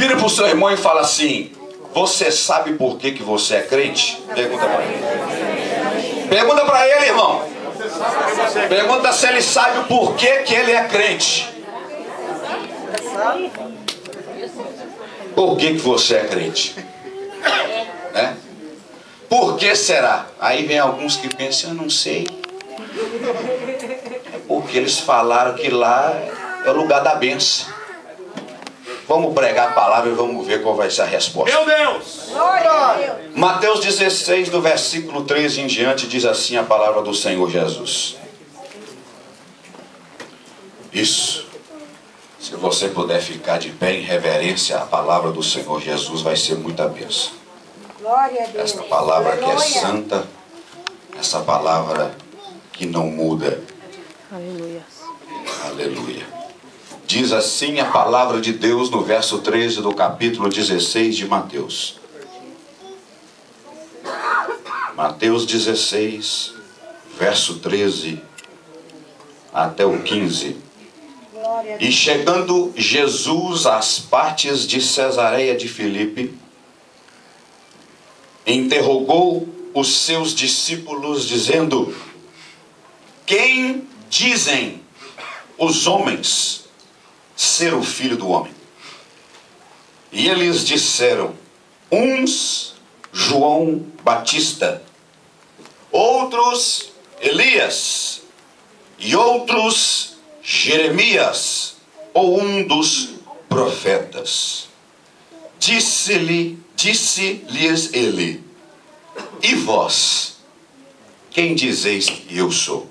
Vira pro seu irmão e fala assim: Você sabe por que, que você é crente? Pergunta para ele. Pergunta para ele, irmão. Pergunta se ele sabe o porquê que ele é crente. Por que, que você é crente? Né? Por que será? Aí vem alguns que pensam, eu não sei. É porque eles falaram que lá é o lugar da benção. Vamos pregar a palavra e vamos ver qual vai ser a resposta. Meu Deus! Mateus 16, do versículo 13 em diante, diz assim a palavra do Senhor Jesus. Isso. Se você puder ficar de pé em reverência à palavra do Senhor Jesus, vai ser muita bênção. Glória a Deus. Esta palavra que é santa, essa palavra que não muda. Aleluia. Aleluia. Diz assim a palavra de Deus no verso 13 do capítulo 16 de Mateus. Mateus 16, verso 13 até o 15. Glória a Deus. E chegando Jesus às partes de Cesareia de Filipe, interrogou os seus discípulos, dizendo: Quem dizem os homens ser o filho do homem? E eles disseram: Uns João Batista, outros Elias, e outros Jeremias, ou um dos profetas. Disse-lhe, disse-lhes ele: E vós, quem dizeis que eu sou?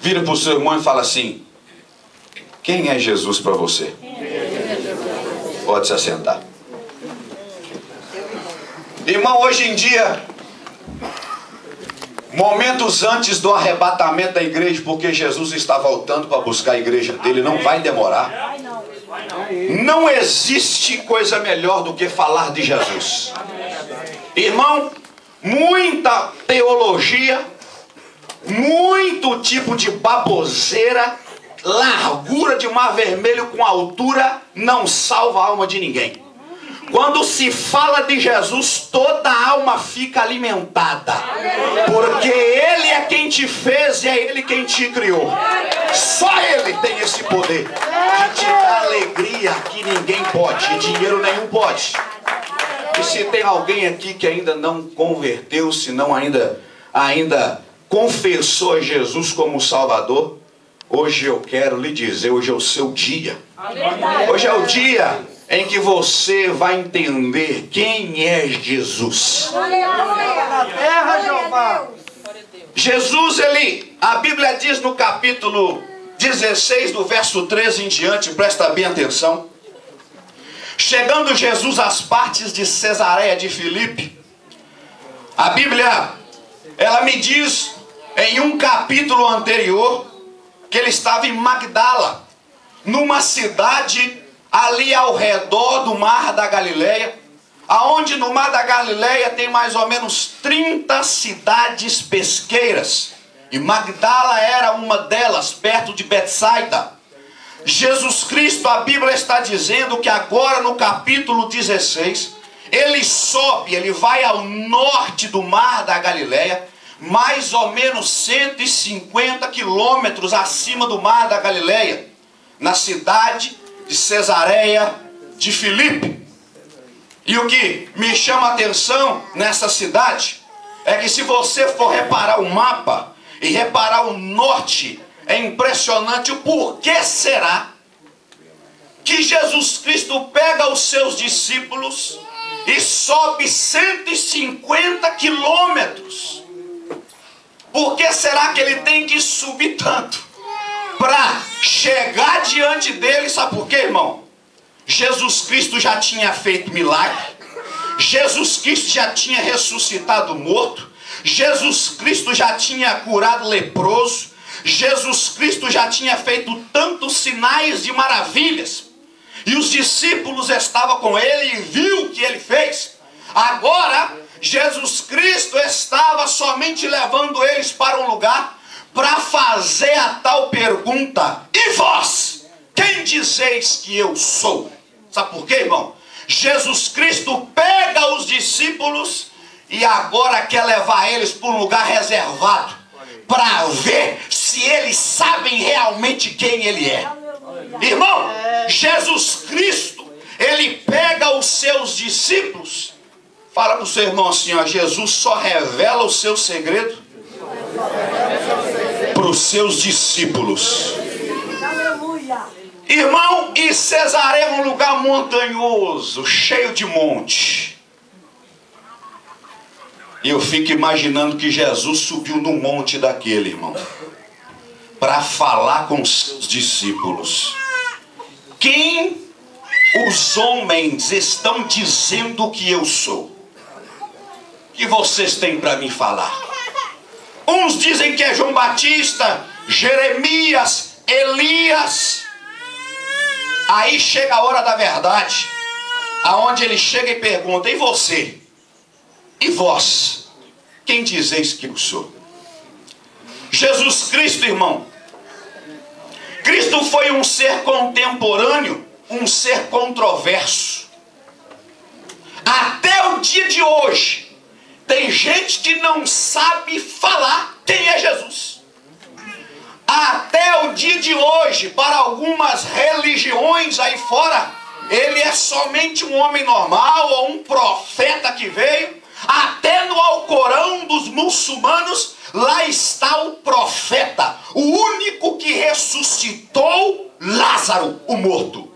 Vira para o seu irmão e fala assim: Quem é Jesus para você? Pode se assentar. Irmão, hoje em dia, momentos antes do arrebatamento da igreja, porque Jesus está voltando para buscar a igreja dele, não vai demorar. Não existe coisa melhor do que falar de Jesus. Irmão, muita teologia, muito tipo de baboseira, largura de mar vermelho com altura, não salva a alma de ninguém. Quando se fala de Jesus, toda alma fica alimentada. Porque Ele é quem te fez e é Ele quem te criou. Só Ele tem esse poder de te dar alegria que ninguém pode, e dinheiro nenhum pode. E se tem alguém aqui que ainda não converteu, se não ainda, ainda confessou Jesus como Salvador, hoje eu quero lhe dizer, hoje é o seu dia. Hoje é o dia em que você vai entender quem é Jesus. Na terra, Jeová. Jesus, ele, a Bíblia diz no capítulo 16, do verso 13 em diante, presta bem atenção. Chegando Jesus às partes de Cesareia de Filipe, a Bíblia, ela me diz em um capítulo anterior que ele estava em Magdala, numa cidade ali ao redor do mar da Galileia, aonde no mar da Galileia tem mais ou menos 30 cidades pesqueiras. E Magdala era uma delas, perto de Betsaida. Jesus Cristo, a Bíblia está dizendo que agora no capítulo 16, ele sobe, ele vai ao norte do mar da Galileia, mais ou menos 150 quilômetros acima do mar da Galileia, na cidade de Cesareia de Filipe. E o que me chama a atenção nessa cidade é que se você for reparar o mapa e reparar o norte, é impressionante o porquê será que Jesus Cristo pega os seus discípulos e sobe 150 quilômetros. Por que será que ele tem que subir tanto? Para chegar diante dele, sabe por quê, irmão? Jesus Cristo já tinha feito milagre, Jesus Cristo já tinha ressuscitado morto, Jesus Cristo já tinha curado leproso, Jesus Cristo já tinha feito tantos sinais de maravilhas, e os discípulos estavam com ele e viu o que ele fez. Agora, Jesus Cristo estava somente levando eles para um lugar para fazer a tal pergunta: E vós? Quem dizeis que eu sou? Sabe por quê, irmão? Jesus Cristo pega os discípulos e agora quer levar eles para um lugar reservado para ver se eles sabem realmente quem ele é. Irmão, Jesus Cristo, ele pega os seus discípulos, fala para o seu irmão assim: ó, Jesus só revela o seu segredo para os seus discípulos. Irmão, e Cesareia é um lugar montanhoso, cheio de monte. E eu fico imaginando que Jesus subiu no monte daquele, irmão, para falar com os discípulos. Quem os homens estão dizendo que eu sou? Que vocês têm para me falar? Uns dizem que é João Batista, Jeremias, Elias. Aí chega a hora da verdade, aonde ele chega e pergunta: "E você? E vós? Quem dizeis que eu sou?" Jesus Cristo, irmão. Cristo foi um ser contemporâneo, um ser controverso. Até o dia de hoje, tem gente que não sabe falar quem é Jesus. Até o dia de hoje, para algumas religiões aí fora, ele é somente um homem normal ou um profeta que veio. Até no Alcorão dos muçulmanos, lá está o profeta, o único que ressuscitou Lázaro, o morto.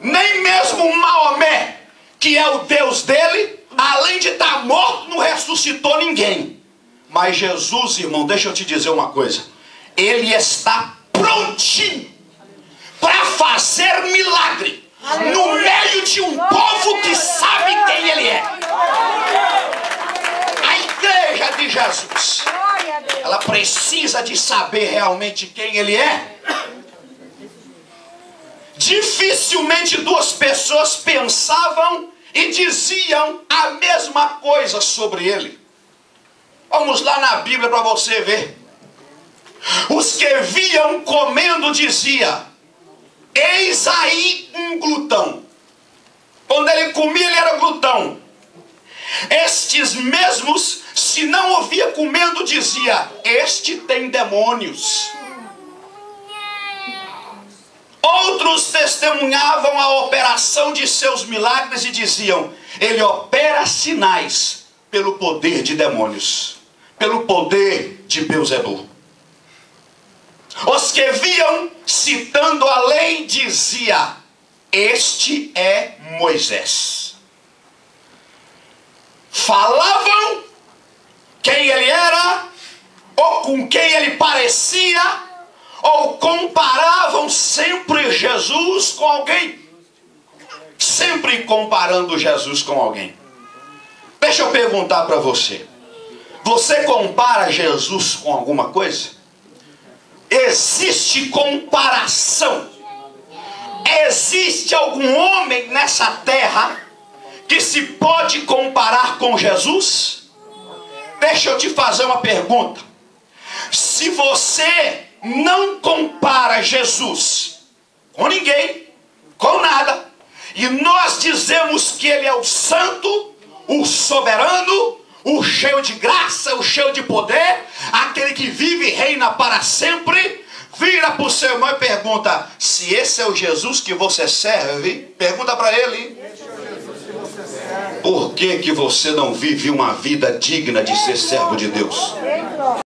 Nem mesmo Maomé, que é o Deus dele, além de estar morto, não ressuscitou ninguém. Mas Jesus, irmão, deixa eu te dizer uma coisa. Ele está prontinho para fazer milagre no meio de um povo que sabe quem ele é. A igreja de Jesus, ela precisa de saber realmente quem ele é. Dificilmente duas pessoas pensavam e diziam a mesma coisa sobre ele. Vamos lá na Bíblia para você ver. Os que viam comendo dizia: Eis aí um glutão. Quando ele comia, ele era glutão. Estes mesmos, se não ouvia comendo, dizia: Este tem demônios. Outros testemunhavam a operação de seus milagres e diziam: Ele opera sinais pelo poder de demônios, pelo poder de Beuzebu. Os que viam, citando a lei, dizia: Este é Moisés. Falavam quem ele era, ou com quem ele parecia, ou comparavam sempre Jesus com alguém. Sempre comparando Jesus com alguém. Deixa eu perguntar para você. Você compara Jesus com alguma coisa? Existe comparação. Existe algum homem nessa terra que se pode comparar com Jesus? Deixa eu te fazer uma pergunta. Se você não compara Jesus com ninguém, com nada, e nós dizemos que Ele é o Santo, o Soberano, o cheio de graça, o cheio de poder, aquele que vive e reina para sempre, vira para o seu irmão e pergunta: se esse é o Jesus que você serve, pergunta para ele. Por que, que você não vive uma vida digna de ser servo de Deus?